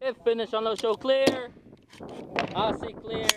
If finish on the show clear. I see clear.